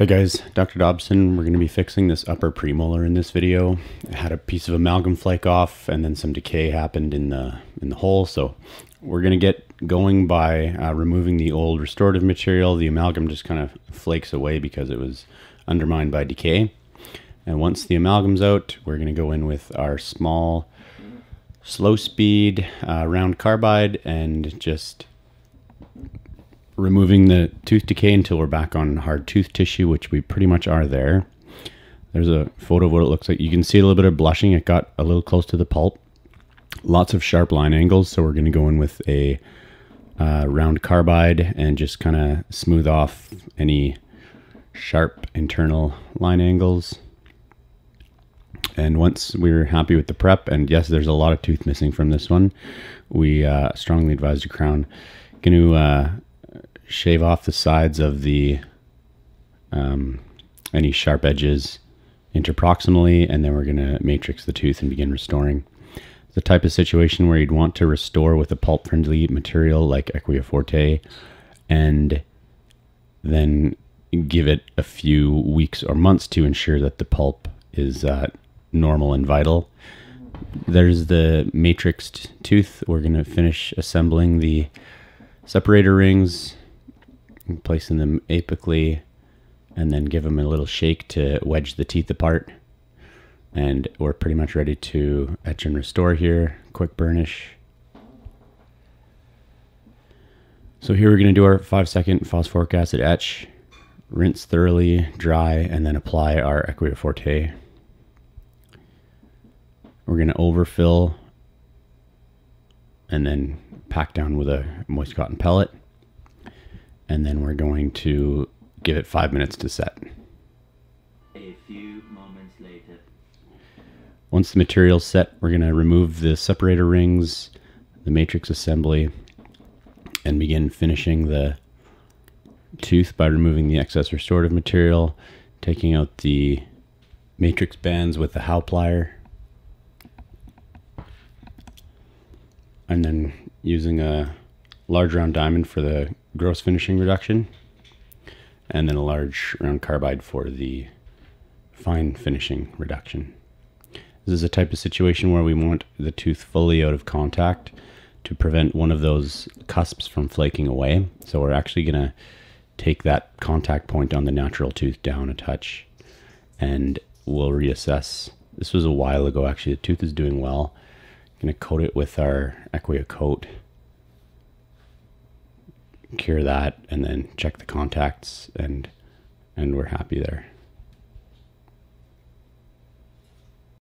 Hey guys, Dr. Dobson. We're going to be fixing this upper premolar in this video. I had a piece of amalgam flake off and then some decay happened in the in the hole. So we're going to get going by uh, removing the old restorative material. The amalgam just kind of flakes away because it was undermined by decay. And once the amalgam's out, we're going to go in with our small slow speed uh, round carbide and just removing the tooth decay until we're back on hard tooth tissue, which we pretty much are there. There's a photo of what it looks like. You can see a little bit of blushing. It got a little close to the pulp. Lots of sharp line angles, so we're going to go in with a uh, round carbide and just kind of smooth off any sharp internal line angles. And once we're happy with the prep, and yes, there's a lot of tooth missing from this one, we uh, strongly advise a crown. Going to uh, shave off the sides of the um, any sharp edges interproximally, and then we're going to matrix the tooth and begin restoring. The type of situation where you'd want to restore with a pulp-friendly material like Equia Forte, and then give it a few weeks or months to ensure that the pulp is uh, normal and vital. There's the matrixed tooth. We're going to finish assembling the separator rings placing them apically and then give them a little shake to wedge the teeth apart. And we're pretty much ready to etch and restore here. Quick burnish. So here we're going to do our five second phosphoric acid etch. Rinse thoroughly, dry, and then apply our Equia Forte. We're going to overfill and then pack down with a moist cotton pellet and then we're going to give it five minutes to set. A few moments later. Once the material's set, we're going to remove the separator rings, the matrix assembly, and begin finishing the tooth by removing the excess restorative material, taking out the matrix bands with the Howe plier, and then using a large round diamond for the gross finishing reduction, and then a large round carbide for the fine finishing reduction. This is a type of situation where we want the tooth fully out of contact to prevent one of those cusps from flaking away. So we're actually going to take that contact point on the natural tooth down a touch and we'll reassess. This was a while ago actually. The tooth is doing well. I'm going to coat it with our Equia coat cure that and then check the contacts and and we're happy there.